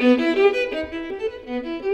Música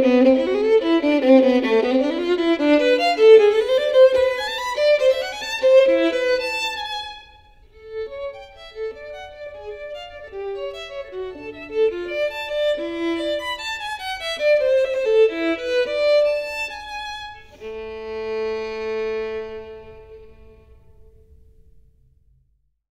Música